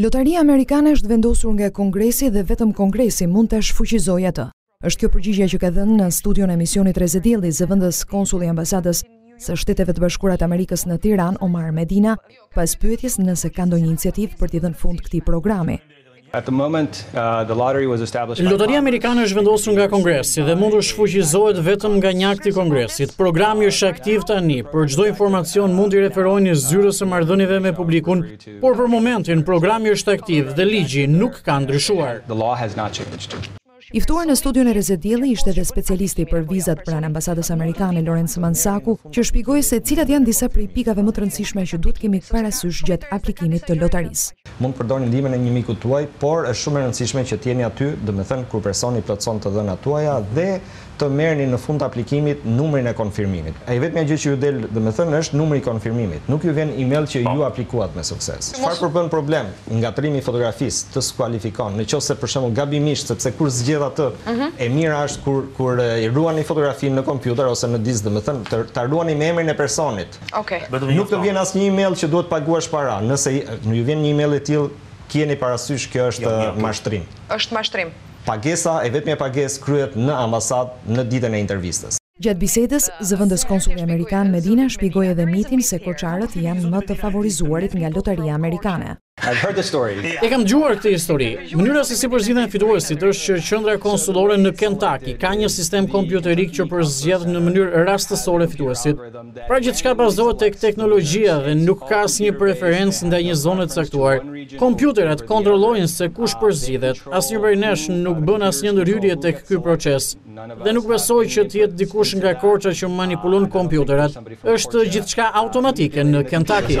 Lotaria amerikane është vendosur nga Kongresi dhe vetëm Kongresi mund ta shfuqizojë atë. Është kjo përgjigja që ka dhënë në studion e emisionit Rreze Dielli, zëvendëskonsulli i ambasadës së Shteteve të Bashkuara të Amerikës në Tiranë, Omar Medina, pas pyetjes nëse ka ndonjë iniciativë për t'i dhënë fund këtij programi. Lotaria amerikane është vendosur nga Kongresi dhe mund të shfuqizohet vetëm nga një akt i Kongresit. Programi është aktiv tani, për çdo informacion mund t'i referoheni zyrës së marrëdhënieve me publikun, por për momentin programi është aktiv dhe ligji nuk ka ndryshuar. I ftuar në studion e Rreze Dielli ishte edhe specialisti për vizat pranë Ambasadës Amerikane, Lorenc Mansaku, që shpjegoi se cilat janë disa prej pikave më të rëndësishme që duhet të kemi parasysh gjatë aplikimit të lotarisë. Mund të përdorni ndihmën e një miku tuaj, por është shumë e rëndësishme që të jeni aty, domethënë kur personi plotëson të dhënat tuaja dhe të merrni në fund të aplikimit numrin e konfirmimit. E vetmja gjë që ju del domethënë është numri i konfirmimit. Nuk ju vjen email që ju aplikuat me sukses. Çfarë përbën problem? Ngatërrimi i fotografisë të skualifikon. Në qoftë se për shembull gabimisht, sepse kur zgjedh atë, e mira është kur kur e ruani fotografinë në kompjuter ose në disk domethënë të ta ruani me emrin e personit. Okej. Nuk të vjen asnjë email që duhet të paguash para. Nëse ju vjen një email i tillë, kini parasysh kjo është mashtrim. Është mashtrim. Pagesa e vetmja pagesë kryhet në ambasadë në ditën e intervistës. Gjatë bisedës, zëvendëskonsulli amerikan Medina shpjegoi edhe mitin se korçarët janë më të favorizuarit nga lotaria amerikane. E kam dëgjuar këtë histori. Mënyra se si përzgjidhen fituesit është që qendra konsullore në Kentucky ka një sistem kompjuterik që përzgjedh në mënyrë rastësore fituesit. Pra gjithçka bazohet tek teknologjia dhe nuk ka asnjë preferencë ndaj një zone të caktuar. Kompjuterat kontrollojnë se kush përzgjidhet. Asnjë prej nesh nuk bën asnjë ndërhyrje tek ky proces. Dhe nuk besoj që të jetë dikush nga Korça që manipulon kompjuterat. Është gjithçka automatike në Kentucky.